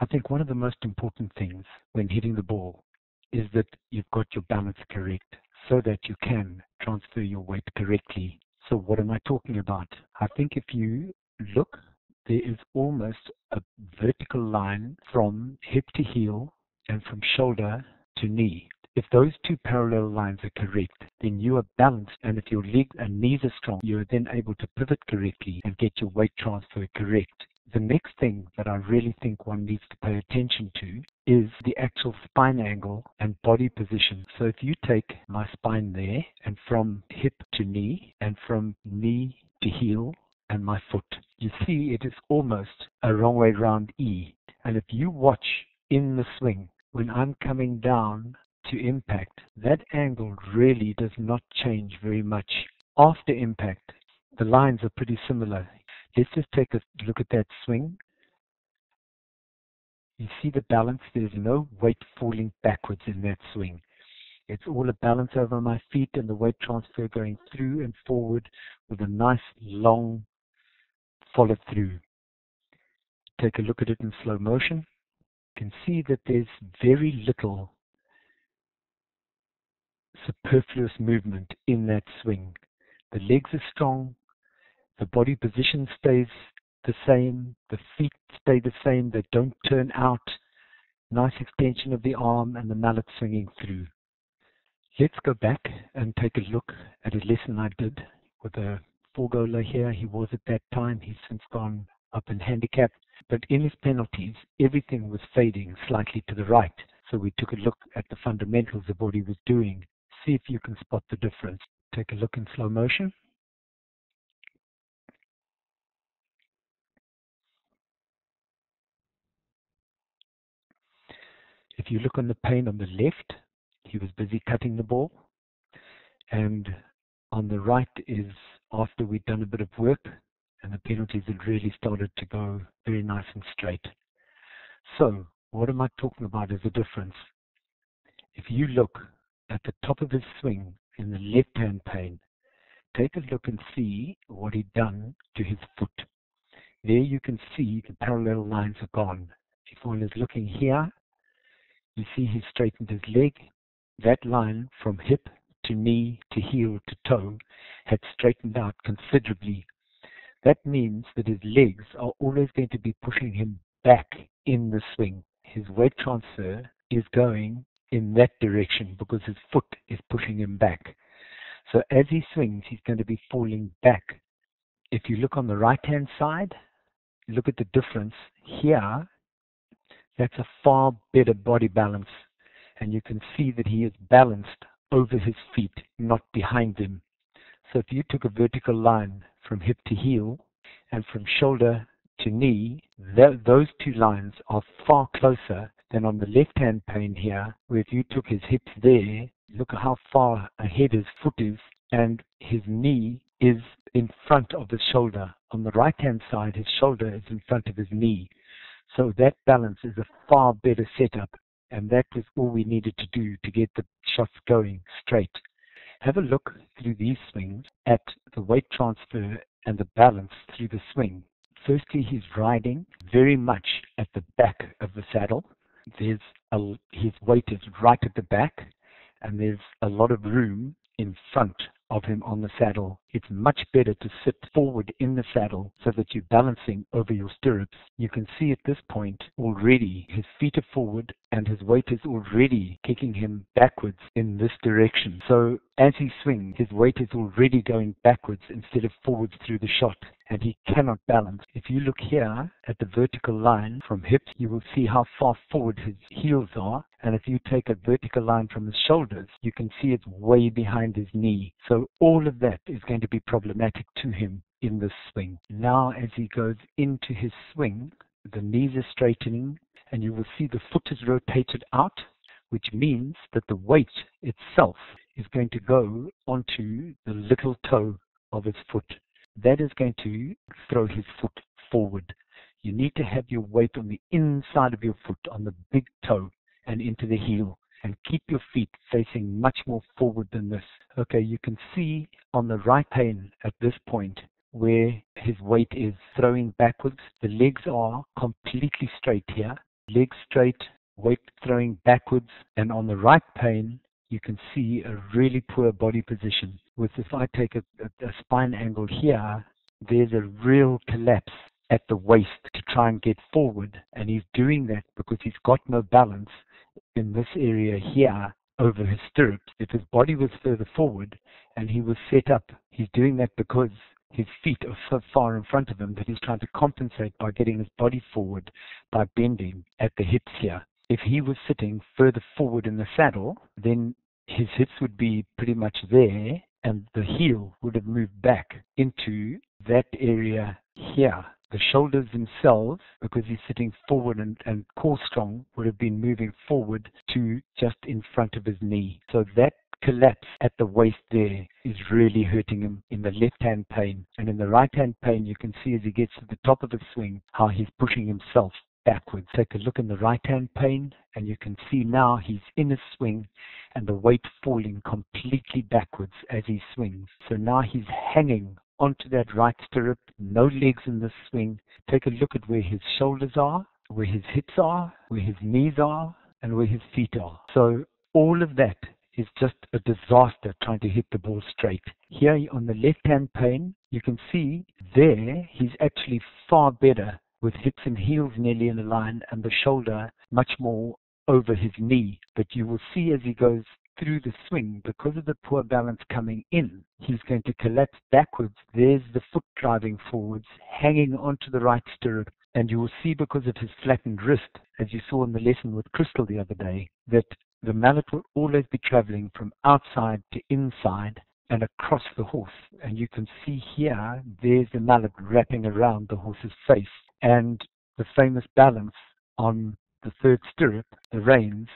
I think one of the most important things when hitting the ball is that you've got your balance correct so that you can transfer your weight correctly. So what am I talking about? I think if you look, there is almost a vertical line from hip to heel and from shoulder to knee. If those two parallel lines are correct, then you are balanced, and if your legs and knees are strong, you are then able to pivot correctly and get your weight transfer correct. The next thing that I really think one needs to pay attention to is the actual spine angle and body position. So if you take my spine there and from hip to knee and from knee to heel and my foot, you see it is almost a wrong way round E. And if you watch in the swing, when I'm coming down to impact, that angle really does not change very much. After impact, the lines are pretty similar. Let's just take a look at that swing. You see the balance, there's no weight falling backwards in that swing. It's all a balance over my feet and the weight transfer going through and forward with a nice long follow through. Take a look at it in slow motion. You can see that there's very little superfluous movement in that swing. The legs are strong, the body position stays the same, the feet stay the same, they don't turn out. Nice extension of the arm and the mallet swinging through. Let's go back and take a look at a lesson I did with a four goaler here. He was at that time, he's since gone up in handicap. But in his penalties, everything was fading slightly to the right. So we took a look at the fundamentals of what he was doing. See if you can spot the difference. Take a look in slow motion. If you look on the pane on the left, he was busy cutting the ball. And on the right is after we'd done a bit of work and the penalties had really started to go very nice and straight. So what am I talking about as a difference? If you look at the top of his swing in the left hand pane, take a look and see what he'd done to his foot. There you can see the parallel lines are gone. If one is looking here, you see he straightened his leg. That line from hip to knee to heel to toe had straightened out considerably. That means that his legs are always going to be pushing him back in the swing. His weight transfer is going in that direction because his foot is pushing him back. So as he swings, he's going to be falling back. If you look on the right hand side, look at the difference here that's a far better body balance. And you can see that he is balanced over his feet, not behind them. So if you took a vertical line from hip to heel and from shoulder to knee, th those two lines are far closer than on the left-hand pane here, where if you took his hips there, look how far ahead his foot is, and his knee is in front of his shoulder. On the right-hand side, his shoulder is in front of his knee. So that balance is a far better setup, and that was all we needed to do to get the shots going straight. Have a look through these swings at the weight transfer and the balance through the swing. Firstly, he's riding very much at the back of the saddle. There's a, his weight is right at the back, and there's a lot of room in front of him on the saddle. It's much better to sit forward in the saddle so that you're balancing over your stirrups. You can see at this point already his feet are forward and his weight is already kicking him backwards in this direction. So as he swings, his weight is already going backwards instead of forwards through the shot and he cannot balance. If you look here at the vertical line from hips, you will see how far forward his heels are. And if you take a vertical line from his shoulders, you can see it's way behind his knee. So all of that is going to be problematic to him in this swing. Now as he goes into his swing, the knees are straightening and you will see the foot is rotated out, which means that the weight itself is going to go onto the little toe of his foot that is going to throw his foot forward. You need to have your weight on the inside of your foot, on the big toe and into the heel. And keep your feet facing much more forward than this. Okay, you can see on the right pane at this point where his weight is throwing backwards. The legs are completely straight here. legs straight, weight throwing backwards, and on the right pane, you can see a really poor body position. With if I take a, a, a spine angle here, there's a real collapse at the waist to try and get forward, and he's doing that because he's got no balance in this area here over his stirrups. If his body was further forward and he was set up, he's doing that because his feet are so far in front of him that he's trying to compensate by getting his body forward by bending at the hips here. If he was sitting further forward in the saddle, then his hips would be pretty much there and the heel would have moved back into that area here. The shoulders themselves, because he's sitting forward and, and core strong, would have been moving forward to just in front of his knee. So that collapse at the waist there is really hurting him in the left hand pane. And in the right hand pane, you can see as he gets to the top of the swing how he's pushing himself backwards. Take a look in the right hand pane, and you can see now he's in a swing and the weight falling completely backwards as he swings. So now he's hanging onto that right stirrup, no legs in the swing. Take a look at where his shoulders are, where his hips are, where his knees are, and where his feet are. So all of that is just a disaster trying to hit the ball straight. Here on the left hand pane, you can see there he's actually far better with hips and heels nearly in a line and the shoulder much more over his knee. But you will see as he goes through the swing, because of the poor balance coming in, he's going to collapse backwards. There's the foot driving forwards, hanging onto the right stirrup. And you will see because of his flattened wrist, as you saw in the lesson with Crystal the other day, that the mallet will always be traveling from outside to inside and across the horse. And you can see here, there's the mallet wrapping around the horse's face. And the famous balance on the third stirrup, the reins,